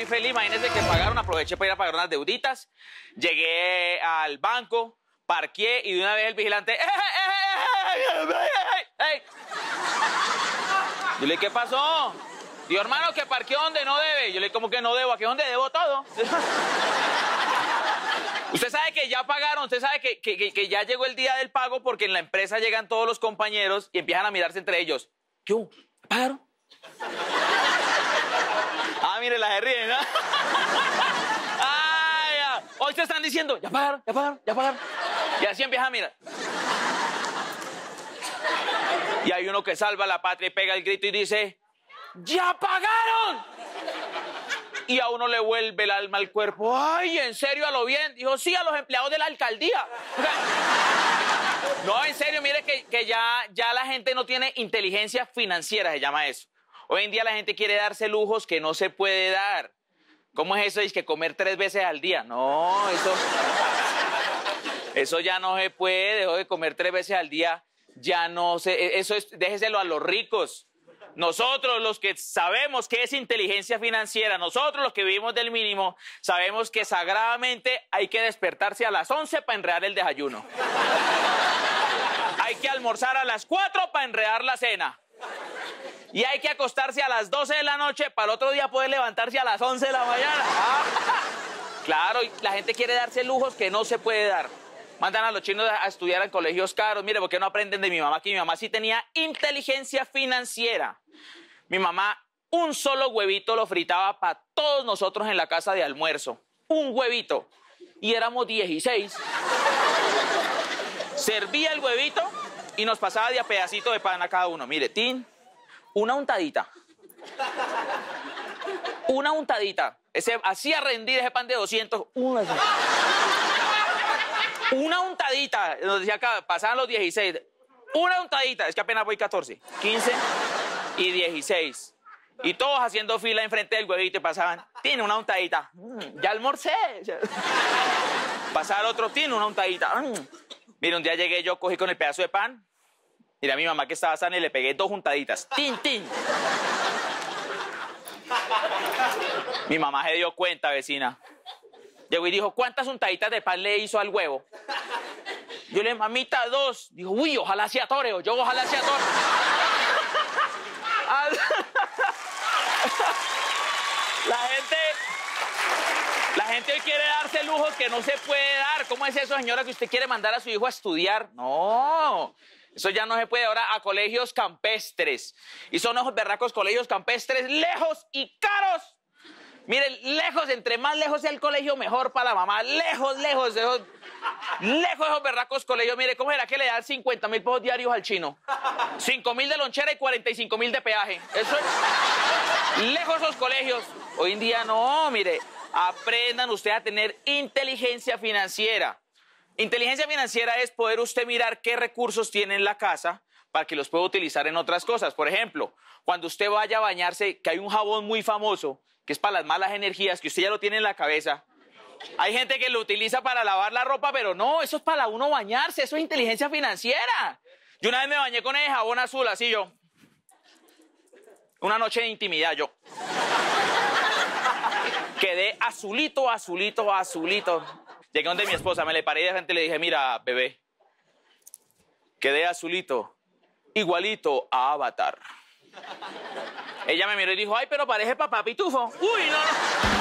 estoy feliz. Imagínense que pagaron, aproveché para ir a pagar unas deuditas. Llegué al banco, parqué y de una vez el vigilante. ¡Eh, eh, eh! Yo le dije, ¿qué pasó? Digo, hermano, que parqué donde no debe. Yo le dije, ¿cómo que no debo? Aquí es donde debo todo. Usted sabe que ya pagaron, usted sabe que, que, que, ya llegó el día del pago porque en la empresa llegan todos los compañeros y empiezan a mirarse entre ellos. ¿Qué? ¿Pagaron? Mire, la ríen, ¿no? Ay, ya. Hoy te están diciendo, ya pagaron, ya pagaron, ya pagaron. Y así empieza a mirar. Y hay uno que salva la patria y pega el grito y dice, ¡ya pagaron! Y a uno le vuelve el alma al cuerpo. ¡Ay, en serio, a lo bien! Dijo, sí, a los empleados de la alcaldía. No, en serio, mire que, ya la gente no tiene inteligencia financiera, se llama eso. Hoy en día la gente quiere darse lujos que no se puede dar. ¿Cómo es eso? Es que comer tres veces al día. No, eso. Eso ya no se puede. Dejó de comer tres veces al día. Ya no se. Eso es. Déjeselo a los ricos. Nosotros los que sabemos qué es inteligencia financiera, nosotros los que vivimos del mínimo, sabemos que sagradamente hay que despertarse a las 11 para enredar el desayuno. hay que almorzar a las 4 para enredar la cena. Y hay que acostarse a las 12 de la noche para el otro día poder levantarse a las 11 de la mañana. claro, la gente quiere darse lujos que no se puede dar mandan a los chinos a estudiar en colegios caros. Mire, ¿por qué no aprenden de mi mamá? Que mi mamá sí tenía inteligencia financiera. Mi mamá un solo huevito lo fritaba para todos nosotros en la casa de almuerzo. Un huevito. Y éramos 16. Servía el huevito y nos pasaba de a pedacito de pan a cada uno. Mire, Tin, una untadita. Una untadita. Ese, hacía rendir ese pan de 200. Una. Una untadita, nos decía acá, pasaban los 16. Una untadita, es que apenas voy 14, 15 y 16. Y todos haciendo fila enfrente del huevito y pasaban, tiene una untadita, mm, ya almorcé. Pasaba otro, tiene una untadita. Mm. Mira, un día llegué yo, cogí con el pedazo de pan, mira mi mamá que estaba sana y le pegué dos untaditas. Tin, tin. Mi mamá se dio cuenta, vecina. Llegó y dijo, ¿cuántas untaditas de pan le hizo al huevo? Yo le mamita, dos. Dijo, uy, ojalá sea toreo, yo ojalá sea toreo. la gente, la gente hoy quiere darse lujos que no se puede dar. ¿Cómo es eso, señora, que usted quiere mandar a su hijo a estudiar? No. Eso ya no se puede ahora a colegios campestres. Y son esos berracos colegios campestres lejos y caros. Miren, lejos, entre más lejos sea el colegio, mejor para la mamá. Lejos, lejos, lejos, lejos esos berracos colegios. Mire, ¿cómo era que le dan 50 mil pesos diarios al chino? 5 mil de lonchera y 45 mil de peaje. Eso es lejos esos colegios. Hoy en día no, mire, aprendan usted a tener inteligencia financiera. Inteligencia financiera es poder usted mirar qué recursos tiene en la casa para que los pueda utilizar en otras cosas. Por ejemplo, cuando usted vaya a bañarse, que hay un jabón muy famoso que es para las malas energías, que usted ya lo tiene en la cabeza. Hay gente que lo utiliza para lavar la ropa, pero no, eso es para uno bañarse, eso es inteligencia financiera. Yo una vez me bañé con el jabón azul, así yo. Una noche de intimidad, yo. Quedé azulito, azulito, azulito. Llegué donde mi esposa, me le paré de frente y le dije, mira, bebé, quedé azulito, igualito a Avatar. Ella me miró y dijo, ay, pero parece papá pitufo. Uy, no, no.